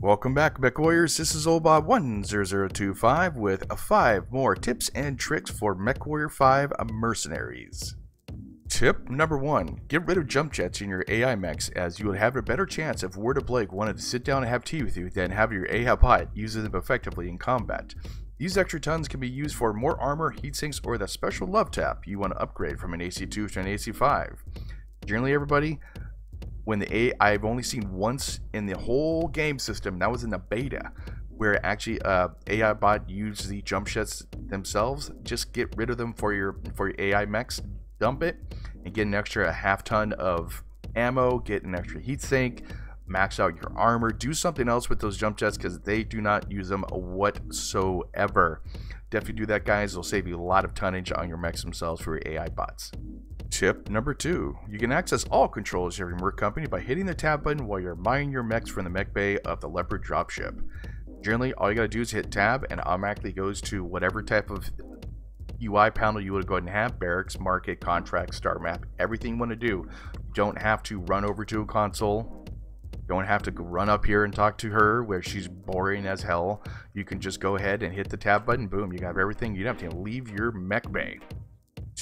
Welcome back, Mech Warriors. This is Old Bob 10025 with five more tips and tricks for Mech Warrior 5 Mercenaries. Tip number one get rid of jump jets in your AI mechs, as you would have a better chance if Word of Blake wanted to sit down and have tea with you than have your AI bot use them effectively in combat. These extra tons can be used for more armor, heat sinks, or the special love tap you want to upgrade from an AC2 to an AC5. Generally, everybody, when the A I've only seen once in the whole game system, that was in the beta, where actually uh, AI bot used the jump jets themselves. Just get rid of them for your for your AI mechs, dump it, and get an extra half ton of ammo, get an extra heat sink, max out your armor, do something else with those jump jets because they do not use them whatsoever. Definitely do that, guys. It'll save you a lot of tonnage on your mechs themselves for your AI bots. Tip number two, you can access all controls of your Merc company by hitting the tab button while you're mining your mechs from the mech bay of the Leopard dropship. Generally, all you gotta do is hit tab and automatically goes to whatever type of UI panel you would go ahead and have, barracks, market, contract, star map, everything you want to do. You don't have to run over to a console. You don't have to run up here and talk to her where she's boring as hell. You can just go ahead and hit the tab button, boom, you have everything. You don't have to leave your mech bay.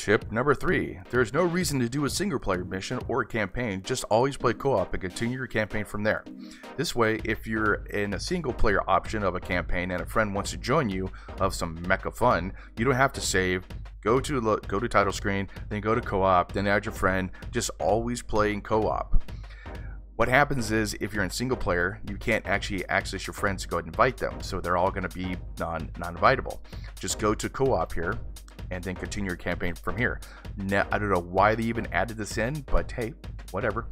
Tip number three, there is no reason to do a single player mission or a campaign, just always play co-op and continue your campaign from there. This way, if you're in a single player option of a campaign and a friend wants to join you of some mecha fun, you don't have to save, go to go to title screen, then go to co-op, then add your friend, just always play in co-op. What happens is if you're in single player, you can't actually access your friends to go and invite them, so they're all going to be non non-invitable. Just go to co-op here, and then continue your campaign from here. Now, I don't know why they even added this in, but hey, whatever.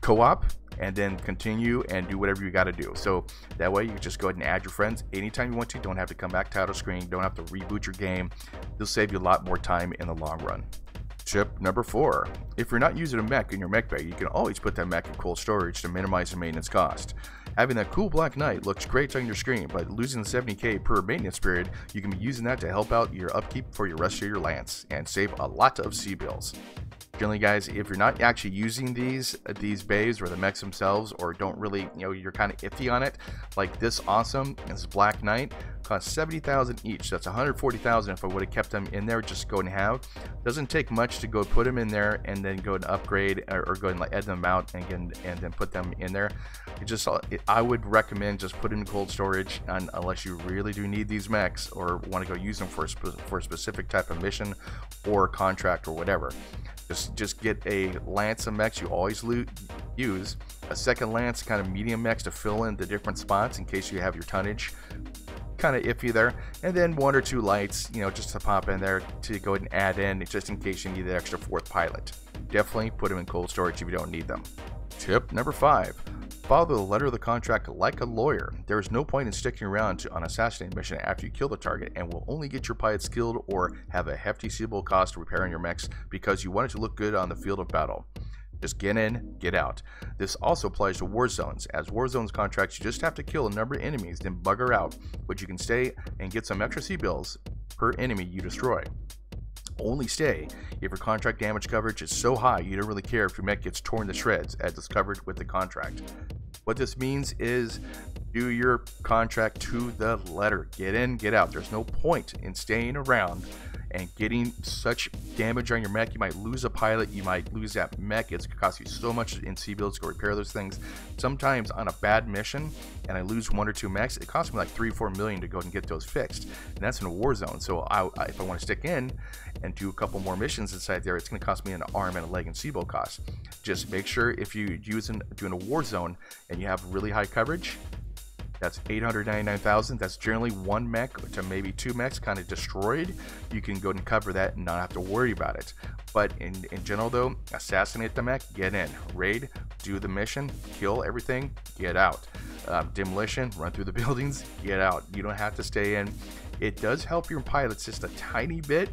Co-op and then continue and do whatever you got to do. So that way you can just go ahead and add your friends anytime you want to. Don't have to come back title screen. Don't have to reboot your game. It'll save you a lot more time in the long run. Tip number four. If you're not using a mech in your mech bay, you can always put that mech in cold storage to minimize the maintenance cost. Having that cool black knight looks great on your screen, but losing the 70k per maintenance period, you can be using that to help out your upkeep for your rest of your lance and save a lot of C-bills. Generally, guys, if you're not actually using these uh, these bays or the mechs themselves, or don't really, you know, you're kind of iffy on it, like this awesome, this Black Knight, cost 70,000 each. That's 140,000 if I would have kept them in there, just go and have. Doesn't take much to go put them in there and then go and upgrade or, or go and like, add them out and, and, and then put them in there. It just, uh, it, I would recommend just put them in cold storage unless you really do need these mechs or want to go use them for a, for a specific type of mission or contract or whatever. Just just get a lance mechs you always loot, use, a second lance kind of medium mechs to fill in the different spots in case you have your tonnage kind of iffy there. And then one or two lights, you know, just to pop in there to go ahead and add in just in case you need the extra fourth pilot. Definitely put them in cold storage if you don't need them. Tip number five. Follow the letter of the contract like a lawyer. There is no point in sticking around to an assassinate mission after you kill the target and will only get your pilots killed or have a hefty C-bill cost repairing your mechs because you want it to look good on the field of battle. Just get in, get out. This also applies to war zones. As war zones contracts, you just have to kill a number of enemies, then bugger out, but you can stay and get some extra C-bills per enemy you destroy only stay if your contract damage coverage is so high you don't really care if your mech gets torn to shreds as is covered with the contract. What this means is do your contract to the letter. Get in, get out. There's no point in staying around and getting such damage on your mech. You might lose a pilot, you might lose that mech. It's gonna cost you so much in C-bills to go repair those things. Sometimes on a bad mission, and I lose one or two mechs, it costs me like three, four million to go and get those fixed, and that's in a war zone. So I, I, if I want to stick in and do a couple more missions inside there, it's gonna cost me an arm and a leg and C-bill cost. Just make sure if you use in doing a war zone and you have really high coverage, that's 899,000. That's generally one mech to maybe two mechs kind of destroyed. You can go and cover that and not have to worry about it. But in, in general though, assassinate the mech, get in, raid, do the mission, kill everything, get out. Um, demolition, run through the buildings, get out. You don't have to stay in. It does help your pilots just a tiny bit,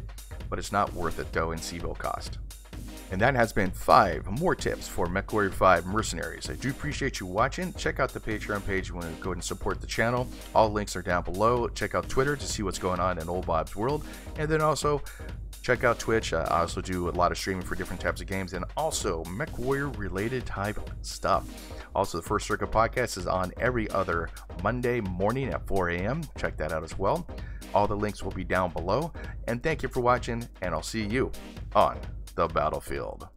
but it's not worth it though in C-bill cost. And that has been five more tips for MechWarrior 5 Mercenaries. I do appreciate you watching. Check out the Patreon page if you want to go and support the channel. All links are down below. Check out Twitter to see what's going on in Old Bob's world. And then also Check out Twitch. Uh, I also do a lot of streaming for different types of games and also Mech Warrior related type stuff. Also, the First Circuit podcast is on every other Monday morning at 4 a.m. Check that out as well. All the links will be down below. And thank you for watching, and I'll see you on the battlefield.